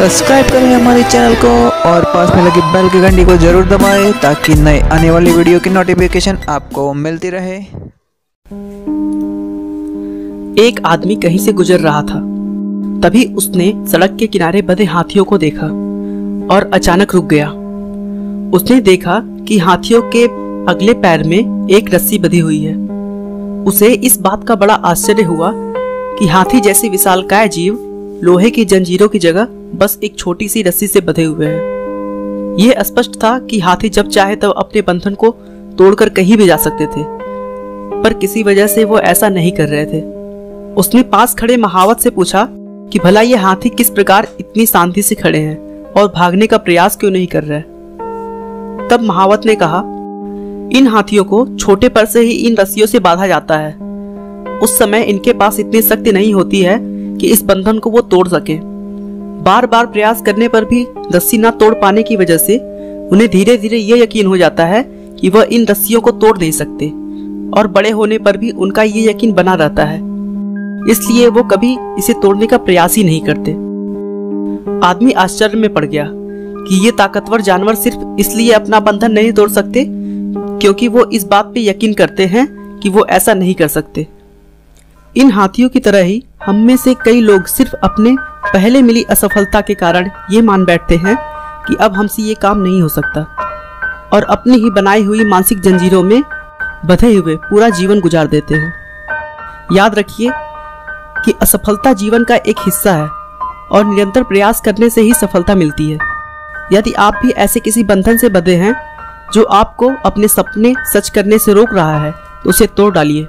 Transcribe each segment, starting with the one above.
Subscribe करें हमारे channel को और पास में लगी बेल की घंटी को ज़रूर दबाएँ ताकि नए आने वाली वीडियो की नोटिफिकेशन आपको मिलती रहे। एक आदमी कहीं से गुजर रहा था। तभी उसने सड़क के किनारे बंधे हाथियों को देखा और अचानक रुक गया। उसने देखा कि हाथियों के अगले पैर में एक रस्सी बंधी हुई है। उसे इस बात का बड़ा आश्चर्य हुआ कि हाथी जैसे विशालकाय जीव लोहे की जंजीरों की जगह बस एक छोटी सी रस्सी से बंधे हुए हैं। यह स्पष्ट था कि हाथी जब चाहे तब अपने बंधन को तोड़कर कहीं भी जा सकते थे, पर किसी वजह से वो ऐसा नहीं कर रहे थे। उसने पास खड़े महावत से पूछा कि भला ये हाथी किस प्रकार इतनी शांति से खड़े हैं और भागने का प्रयास क्यों नहीं कर रहे? तब महावत ने कहा, इन हाथियों को छोटे पर से ही इन रस्सियों से बांधा जाता है। उस समय इनके पास इतनी शक्ति नहीं होती है कि इस बंधन को वो तोड़ सके। बार बार प्रयास करने पर भी रस्सी ना तोड़ पाने की वजह से उन्हें धीरे धीरे ये यकीन हो जाता है कि वह इन रस्सियों को तोड़ नहीं सकते और बड़े होने पर भी उनका ये यकीन बना रहता है। इसलिए वो कभी इसे तोड़ने का प्रयास ही नहीं करते। आदमी आश्चर्य में पड़ गया कि ये ताकतवर जानवर सिर्फ़ इसलिए अपना बंधन नहीं तोड़ सकते क्योंकि वो इस बात पे यकीन करते हैं कि वो ऐसा नहीं कर सकते। इन हाथियों की तरह ही हम में से कई लोग सिर्फ़ अपने पहले मिली असफलता के कारण ये मान बैठते हैं कि अब हमसे ये काम नहीं हो सकता। और अपनी ही बनाई हुई मानसिक जंजीरों में बधे हुए पूरा जीवन गुजार देते हैं। याद रखिए कि असफलता जीवन का एक हिस्सा है और निरंतर प्रयास करने से ही सफलता मिलती है। यदि आप भी ऐसे किसी बंधन से बधे हैं जो आपको अपने सपने सच करने से रोक रहा है तो उसे तोड़ डालिए।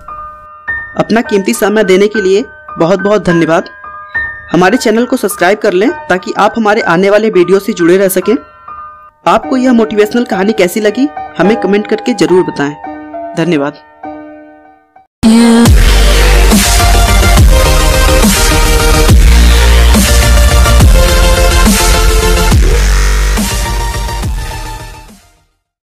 अपना कीमती समय देने के लिए बहुत बहुत धन्यवाद। हमारे चैनल को सब्सक्राइब कर लें ताकि आप हमारे आने वाले वीडियो से जुड़े रह सकें। आपको यह मोटिवेशनल कहानी कैसी लगी, हमें कमेंट करके ज़रूर बताएँ। धन्यवाद।